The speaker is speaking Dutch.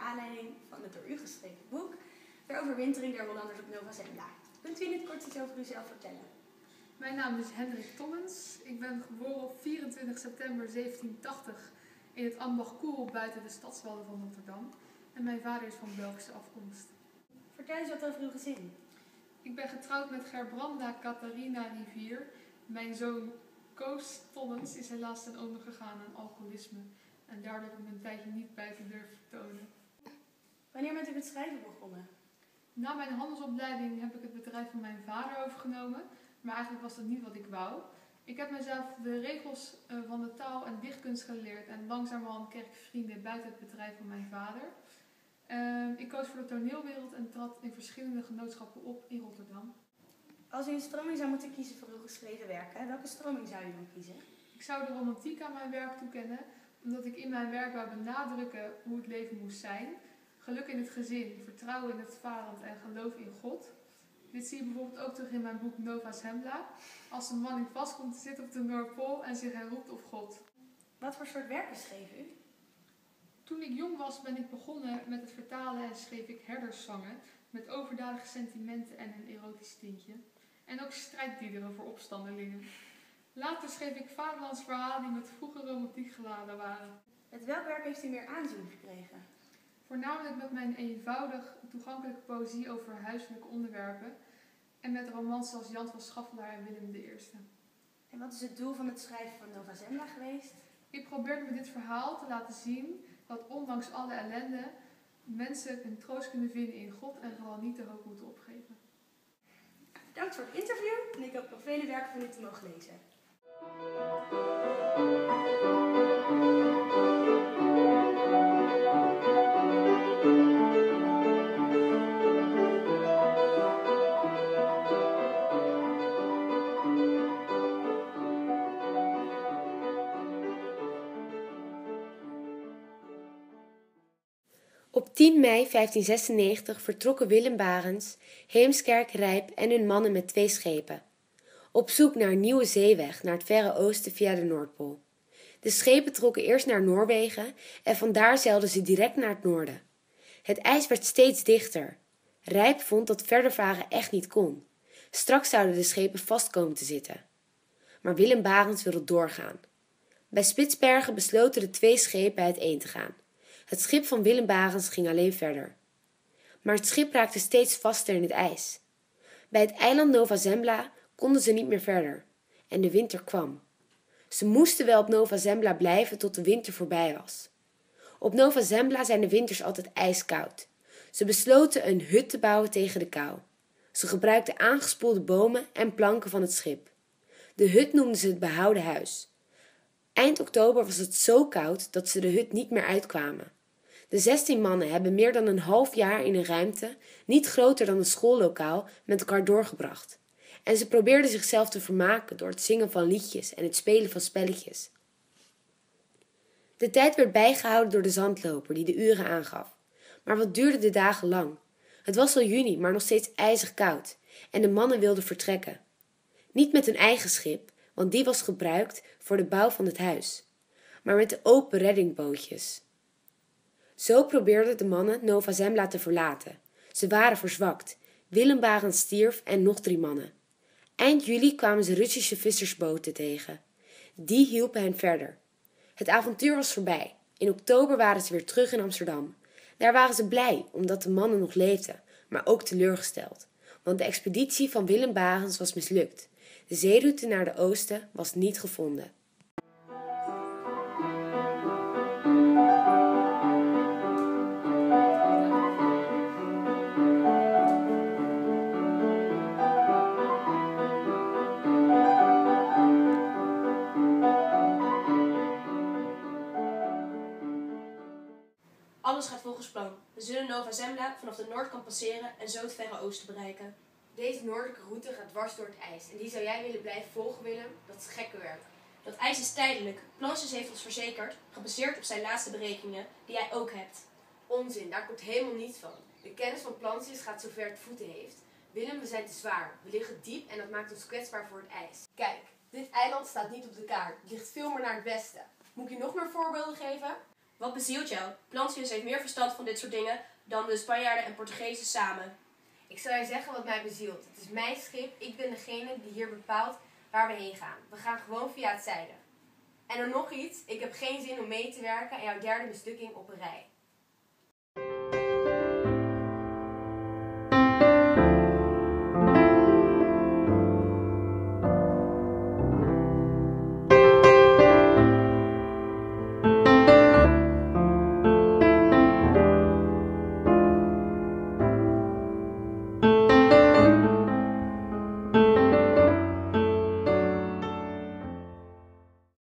aanleiding van het door u geschreven boek De overwintering der Hollanders op Nova Zembla. Kunt u in het kort iets over uzelf vertellen? Mijn naam is Hendrik Tommens. Ik ben geboren op 24 september 1780 in het ambacht Koel buiten de stadswallen van Rotterdam. En mijn vader is van Belgische afkomst. Vertel eens wat over uw gezin. Ik ben getrouwd met Gerbranda Catharina Rivier. Mijn zoon Koos Tommens is helaas ten onder gegaan aan alcoholisme. En daardoor heb ik me een tijdje niet bij te durven vertonen. Wanneer bent u met schrijven begonnen? Na mijn handelsopleiding heb ik het bedrijf van mijn vader overgenomen. Maar eigenlijk was dat niet wat ik wou. Ik heb mezelf de regels eh, van de taal en dichtkunst geleerd. En langzamerhand kreeg ik vrienden buiten het bedrijf van mijn vader. Ehm, ik koos voor de toneelwereld en trad in verschillende genootschappen op in Rotterdam. Als u een stroming zou moeten kiezen voor uw geschreven werken, welke stroming zou u dan kiezen? Ik zou de romantiek aan mijn werk toekennen, omdat ik in mijn werk wou benadrukken hoe het leven moest zijn. Geluk in het gezin, vertrouwen in het vaderland en geloof in God. Dit zie je bijvoorbeeld ook terug in mijn boek Nova Sembla. Als een man in vast komt te zitten op de Noordpool en zich herroept op God. Wat voor soort werken schreef u? Toen ik jong was ben ik begonnen met het vertalen en schreef ik herderszangen met overdadige sentimenten en een erotisch tintje. En ook strijdliederen voor opstandelingen. Later schreef ik vaderlandsverhalen die met vroege romantiek geladen waren. Met welk werk heeft u meer aanzien gekregen? Voornamelijk met mijn eenvoudig toegankelijke poëzie over huiselijke onderwerpen en met romans zoals Jan van Schaffelaar en Willem I. En wat is het doel van het schrijven van Nova Zembla geweest? Ik probeerde met dit verhaal te laten zien dat ondanks alle ellende mensen een troost kunnen vinden in God en vooral niet de hoop moeten opgeven. Bedankt voor het interview en ik hoop nog vele werken van u te mogen lezen. Op 10 mei 1596 vertrokken Willem Barens, Heemskerk, Rijp en hun mannen met twee schepen. Op zoek naar een nieuwe zeeweg naar het verre oosten via de Noordpool. De schepen trokken eerst naar Noorwegen en vandaar zeilden ze direct naar het noorden. Het ijs werd steeds dichter. Rijp vond dat verder varen echt niet kon. Straks zouden de schepen vast komen te zitten. Maar Willem Barens wilde doorgaan. Bij Spitsbergen besloten de twee schepen uiteen te gaan. Het schip van Willem Barens ging alleen verder. Maar het schip raakte steeds vaster in het ijs. Bij het eiland Nova Zembla konden ze niet meer verder en de winter kwam. Ze moesten wel op Nova Zembla blijven tot de winter voorbij was. Op Nova Zembla zijn de winters altijd ijskoud. Ze besloten een hut te bouwen tegen de kou. Ze gebruikten aangespoelde bomen en planken van het schip. De hut noemden ze het behouden huis. Eind oktober was het zo koud dat ze de hut niet meer uitkwamen. De zestien mannen hebben meer dan een half jaar in een ruimte, niet groter dan een schoollokaal, met elkaar doorgebracht. En ze probeerden zichzelf te vermaken door het zingen van liedjes en het spelen van spelletjes. De tijd werd bijgehouden door de zandloper die de uren aangaf. Maar wat duurde de dagen lang? Het was al juni, maar nog steeds ijzig koud, en de mannen wilden vertrekken. Niet met hun eigen schip, want die was gebruikt voor de bouw van het huis, maar met de open reddingbootjes. Zo probeerden de mannen Nova Zembla te verlaten. Ze waren verzwakt. Willem Barend stierf en nog drie mannen. Eind juli kwamen ze Russische vissersboten tegen. Die hielpen hen verder. Het avontuur was voorbij. In oktober waren ze weer terug in Amsterdam. Daar waren ze blij omdat de mannen nog leefden, maar ook teleurgesteld. Want de expeditie van Willem Barens was mislukt. De zeeroute naar de oosten was niet gevonden. We zullen Nova Zembla vanaf de noordkant passeren en zo het verre oosten bereiken. Deze noordelijke route gaat dwars door het ijs. En die zou jij willen blijven volgen, Willem? Dat is gekke werk. Dat ijs is tijdelijk. Planches heeft ons verzekerd, gebaseerd op zijn laatste berekeningen, die jij ook hebt. Onzin, daar komt helemaal niets van. De kennis van Plantius gaat zover het voeten heeft. Willem, we zijn te zwaar. We liggen diep en dat maakt ons kwetsbaar voor het ijs. Kijk, dit eiland staat niet op de kaart. Het ligt veel meer naar het westen. Moet ik je nog meer voorbeelden geven? Wat bezielt jou? Plantius heeft meer verstand van dit soort dingen dan de Spanjaarden en Portugezen samen. Ik zal je zeggen wat mij bezielt. Het is mijn schip. Ik ben degene die hier bepaalt waar we heen gaan. We gaan gewoon via het zuiden. En dan nog iets. Ik heb geen zin om mee te werken aan jouw derde mistukking op een rij.